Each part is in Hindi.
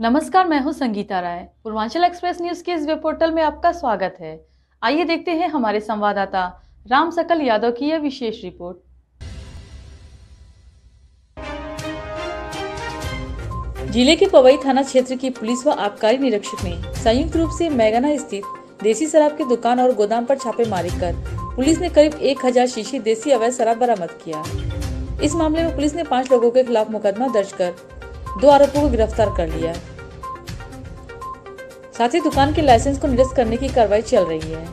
नमस्कार, मैं हूँ संगीता राय। पूर्वांचल एक्सप्रेस न्यूज़ के इस वेब पोर्टल में आपका स्वागत है। आइए देखते हैं हमारे संवाददाता, राम सकल यादव की यह विशेष रिपोर्ट। ज़िले के पवई थाना क्षेत्र की पुलिस व आबकारी निरीक्षक ने संयुक्त रूप से मैगना स्थित देसी शराब की दुकान और गोदाम पर छापेमारी कर पुलिस ने करीब एक हज़ार शीशी देसी अवैध शराब बरामद किया। इस मामले में पुलिस ने पाँच लोगों के खिलाफ मुकदमा दर्ज कर दो आरोपियों को गिरफ़्तार कर लिया साथ ही दुकान के लाइसेंस को निरस्त करने की कार्रवाई चल रही है।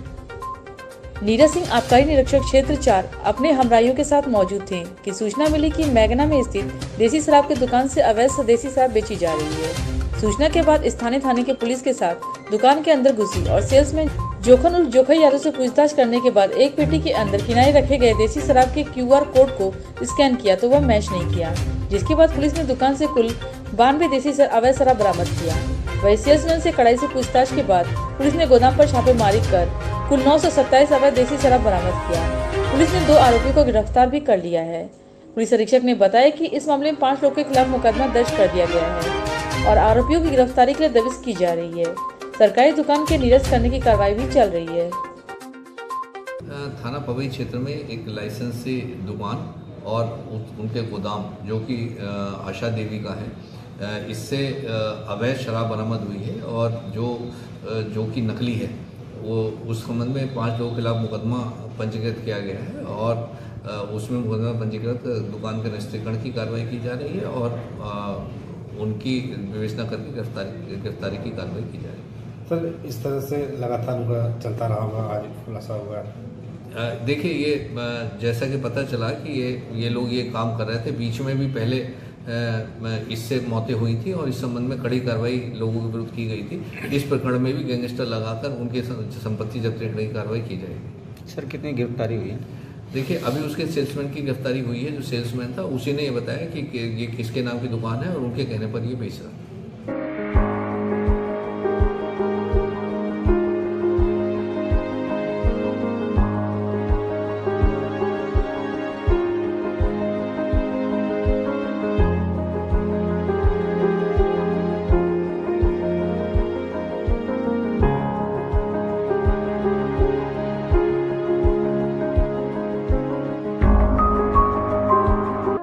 नीरज सिंह आबकारी निरीक्षक क्षेत्र चार अपने हमराइयों के साथ मौजूद थे कि सूचना मिली कि मैगना में स्थित देसी शराब की दुकान से अवैध देसी शराब बेची जा रही है। सूचना के बाद स्थानीय थाने के पुलिस के साथ दुकान के अंदर घुसी और सेल्समैन जोखन उर्फ़ जोखई यादव से पूछताछ करने के बाद एक पेटी के अंदर किनारे रखे गए देसी शराब के क्यूआर कोड को स्कैन किया तो वह मैच नहीं किया। जिसके बाद पुलिस ने दुकान से कुल बानवे देसी अवैध शराब बरामद किया। वही सेल्समैन से कड़ाई से पूछताछ के बाद पुलिस ने गोदाम पर छापेमारी कर कुल नौ सौ सत्ताईस अवैध देसी शराब बरामद किया। पुलिस ने दो आरोपियों को गिरफ़्तार भी कर लिया है। पुलिस अधीक्षक ने बताया कि इस मामले में पाँच लोगों के खिलाफ मुकदमा दर्ज कर दिया गया है और आरोपियों की गिरफ्तारी के लिए दबिश की जा रही है। सरकारी दुकान के निरस्त करने की कार्रवाई भी चल रही है। थाना पवई क्षेत्र में एक लाइसेंस दुकान और उनके गोदाम जो कि आशा देवी का है। इससे अवैध शराब बरामद हुई है और जो जो कि नकली है वो उस संबंध में पाँच लोगों के खिलाफ मुकदमा पंजीकृत किया गया है और उसमें मुकदमा पंजीकृत दुकान के निश्चितकरण की कार्रवाई की जा रही है और उनकी विवेचना करके गिरफ्तारी गिरफ्तारी की कार्रवाई की जा रही है। सर इस तरह से लगातार उनका चलता रहा होगा आज खुलासा हुआ? देखिए ये जैसा कि पता चला कि ये ये लोग ये काम कर रहे थे बीच में भी पहले इससे मौतें हुई थी और इस संबंध में कड़ी कार्रवाई लोगों के विरुद्ध की गई थी। इस प्रकरण में भी गैंगस्टर लगाकर उनके संपत्ति जब्त करने की कार्रवाई की जाएगी। सर कितनी गिरफ्तारी हुई? है देखिए अभी उसके सेल्समैन की गिरफ्तारी हुई है जो सेल्समैन था उसी ने ये बताया कि ये किसके नाम की दुकान है और उनके कहने पर ये बेच रहा